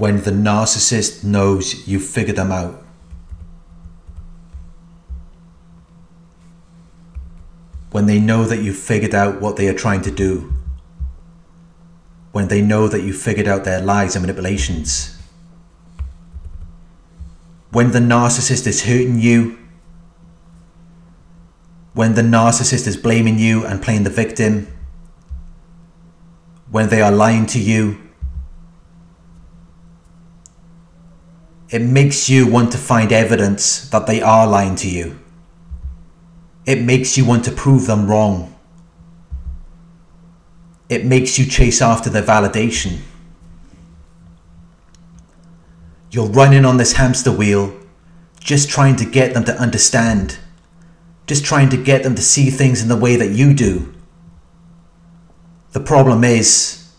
when the narcissist knows you've figured them out. When they know that you've figured out what they are trying to do. When they know that you've figured out their lies and manipulations. When the narcissist is hurting you. When the narcissist is blaming you and playing the victim. When they are lying to you it makes you want to find evidence that they are lying to you. It makes you want to prove them wrong. It makes you chase after their validation. You're running on this hamster wheel, just trying to get them to understand, just trying to get them to see things in the way that you do. The problem is,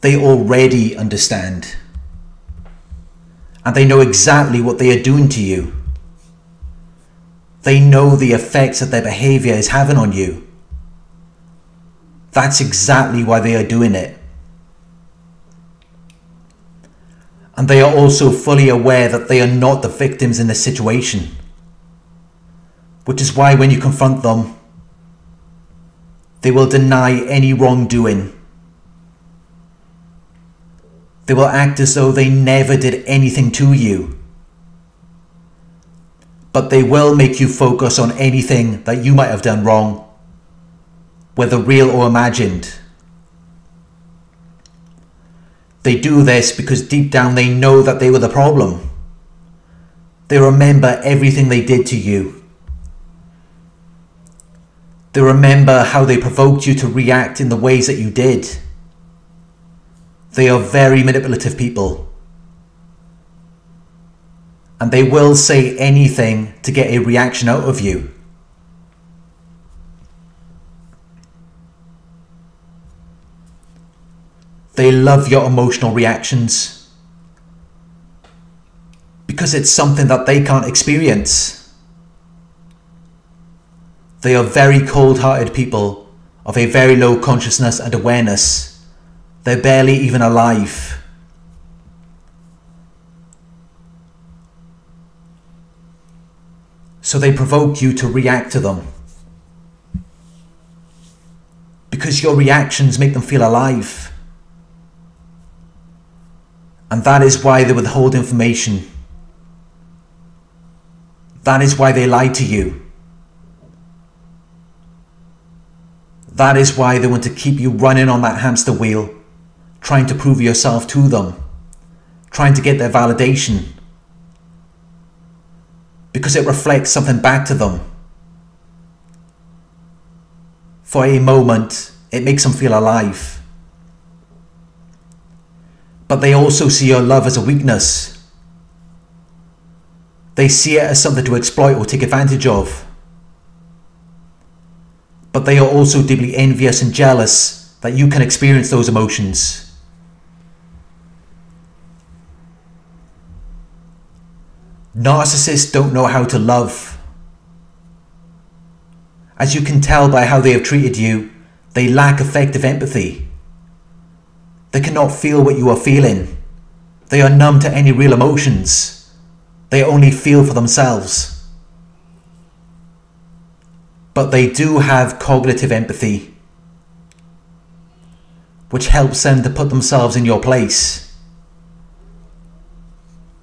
they already understand and they know exactly what they are doing to you. They know the effects that their behavior is having on you. That's exactly why they are doing it. And they are also fully aware that they are not the victims in this situation. Which is why when you confront them, they will deny any wrongdoing they will act as though they never did anything to you. But they will make you focus on anything that you might have done wrong, whether real or imagined. They do this because deep down they know that they were the problem. They remember everything they did to you. They remember how they provoked you to react in the ways that you did. They are very manipulative people. And they will say anything to get a reaction out of you. They love your emotional reactions because it's something that they can't experience. They are very cold hearted people of a very low consciousness and awareness. They're barely even alive. So they provoke you to react to them. Because your reactions make them feel alive. And that is why they withhold information. That is why they lie to you. That is why they want to keep you running on that hamster wheel trying to prove yourself to them, trying to get their validation, because it reflects something back to them. For a moment, it makes them feel alive. But they also see your love as a weakness. They see it as something to exploit or take advantage of. But they are also deeply envious and jealous that you can experience those emotions. Narcissists don't know how to love. As you can tell by how they have treated you, they lack affective empathy. They cannot feel what you are feeling. They are numb to any real emotions. They only feel for themselves. But they do have cognitive empathy, which helps them to put themselves in your place.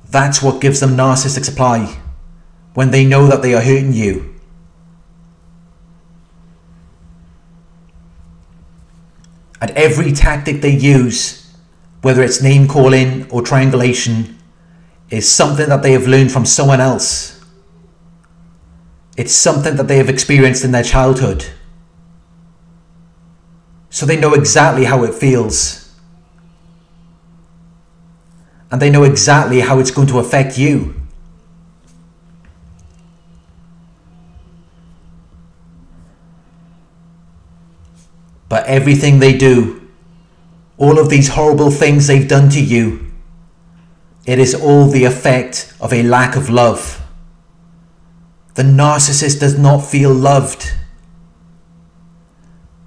That's what gives them narcissistic supply when they know that they are hurting you. And every tactic they use, whether it's name calling or triangulation, is something that they have learned from someone else. It's something that they have experienced in their childhood. So they know exactly how it feels and they know exactly how it's going to affect you. But everything they do, all of these horrible things they've done to you, it is all the effect of a lack of love. The narcissist does not feel loved.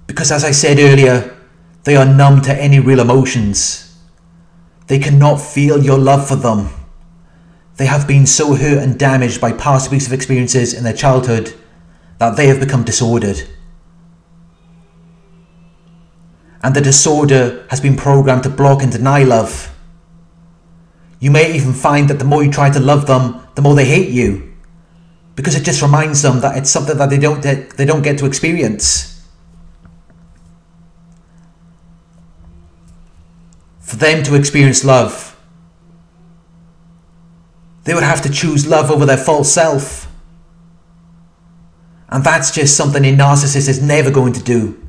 Because as I said earlier, they are numb to any real emotions. They cannot feel your love for them. They have been so hurt and damaged by past abusive experiences in their childhood that they have become disordered. And the disorder has been programmed to block and deny love. You may even find that the more you try to love them, the more they hate you. Because it just reminds them that it's something that they don't, they don't get to experience. For them to experience love, they would have to choose love over their false self. And that's just something a narcissist is never going to do.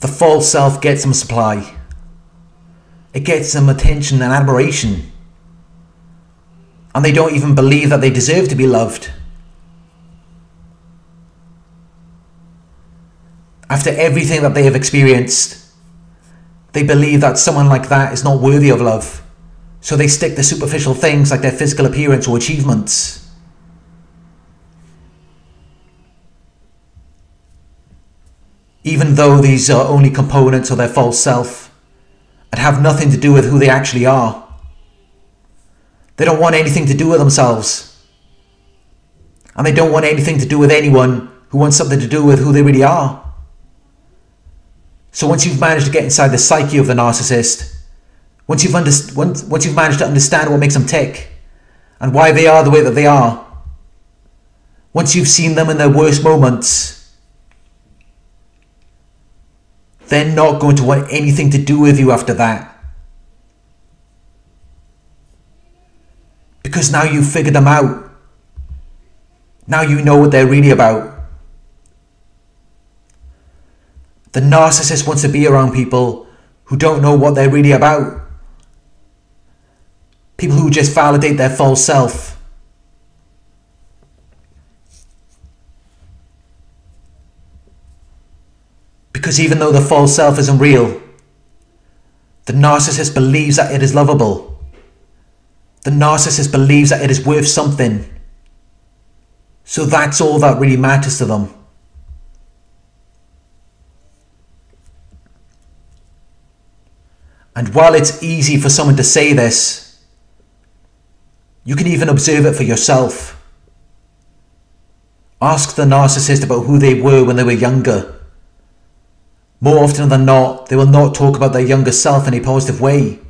The false self gets them supply. It gets them attention and admiration. And they don't even believe that they deserve to be loved. After everything that they have experienced, they believe that someone like that is not worthy of love. So they stick to superficial things like their physical appearance or achievements. Even though these are only components of their false self and have nothing to do with who they actually are. They don't want anything to do with themselves. And they don't want anything to do with anyone who wants something to do with who they really are. So once you've managed to get inside the psyche of the narcissist, once you've, under, once, once you've managed to understand what makes them tick and why they are the way that they are, once you've seen them in their worst moments, they're not going to want anything to do with you after that. Because now you've figured them out. Now you know what they're really about. The narcissist wants to be around people who don't know what they're really about. People who just validate their false self. Because even though the false self isn't real, the narcissist believes that it is lovable. The narcissist believes that it is worth something. So that's all that really matters to them. And while it's easy for someone to say this, you can even observe it for yourself. Ask the narcissist about who they were when they were younger. More often than not, they will not talk about their younger self in a positive way.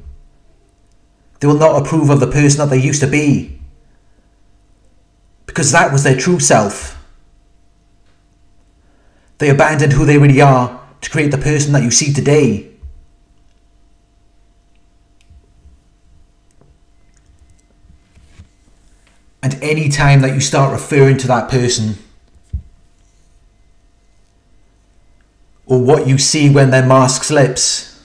They will not approve of the person that they used to be. Because that was their true self. They abandoned who they really are to create the person that you see today. And any time that you start referring to that person or what you see when their mask slips,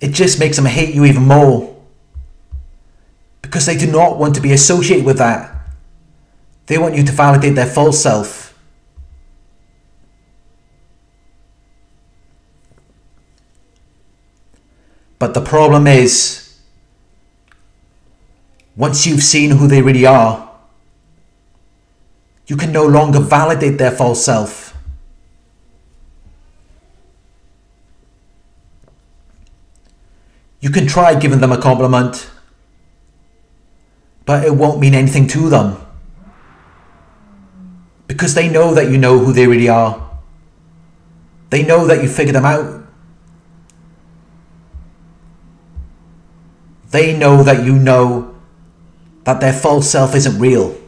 it just makes them hate you even more. Because they do not want to be associated with that. They want you to validate their false self. But the problem is, once you've seen who they really are, you can no longer validate their false self. You can try giving them a compliment, but it won't mean anything to them. Because they know that you know who they really are. They know that you figured them out. They know that you know that their false self isn't real.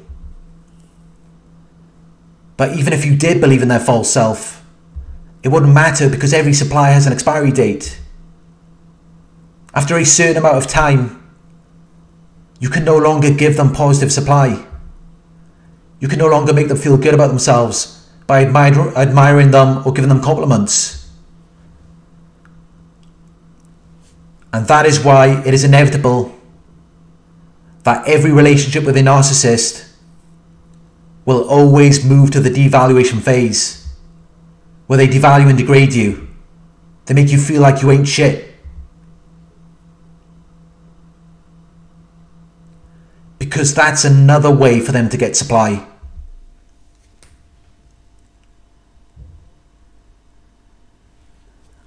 But even if you did believe in their false self, it wouldn't matter because every supply has an expiry date. After a certain amount of time, you can no longer give them positive supply. You can no longer make them feel good about themselves by admir admiring them or giving them compliments. And that is why it is inevitable that every relationship with a narcissist will always move to the devaluation phase where they devalue and degrade you. They make you feel like you ain't shit. Because that's another way for them to get supply.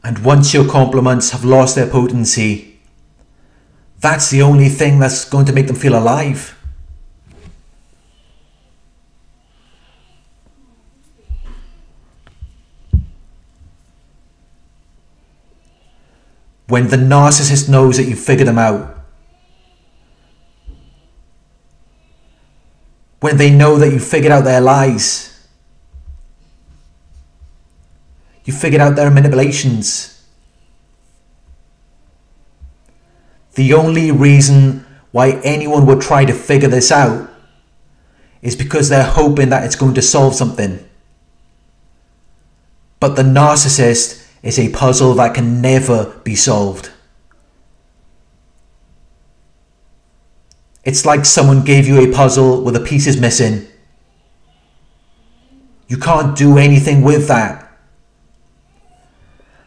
And once your compliments have lost their potency, that's the only thing that's going to make them feel alive. When the narcissist knows that you've figured them out, when they know that you figured out their lies, You figured out their manipulations. The only reason why anyone would try to figure this out is because they're hoping that it's going to solve something. But the narcissist is a puzzle that can never be solved. It's like someone gave you a puzzle with the pieces missing. You can't do anything with that.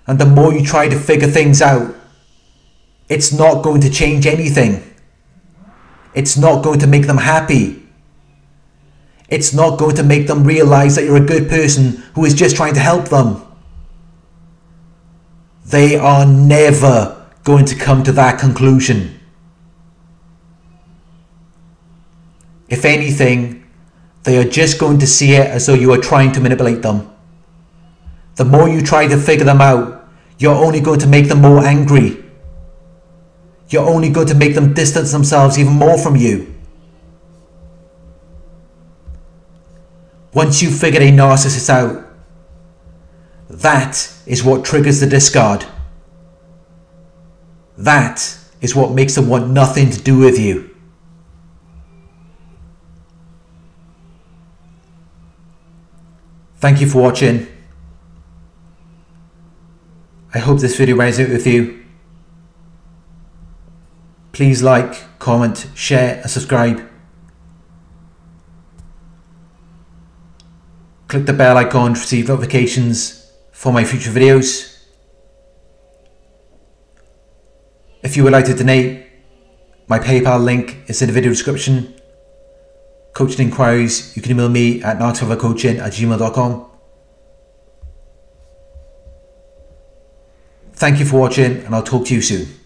And the more you try to figure things out, it's not going to change anything. It's not going to make them happy. It's not going to make them realize that you're a good person who is just trying to help them. They are never going to come to that conclusion. If anything, they are just going to see it as though you are trying to manipulate them. The more you try to figure them out, you're only going to make them more angry. You're only going to make them distance themselves even more from you. Once you figure a narcissist out, that is what triggers the discard. That is what makes them want nothing to do with you. Thank you for watching. I hope this video resonated with you. Please like, comment, share and subscribe. Click the bell icon to receive notifications for my future videos. If you would like to donate, my PayPal link is in the video description. Coaching inquiries, you can email me at narcsurvivorcoaching at gmail.com. Thank you for watching and I'll talk to you soon.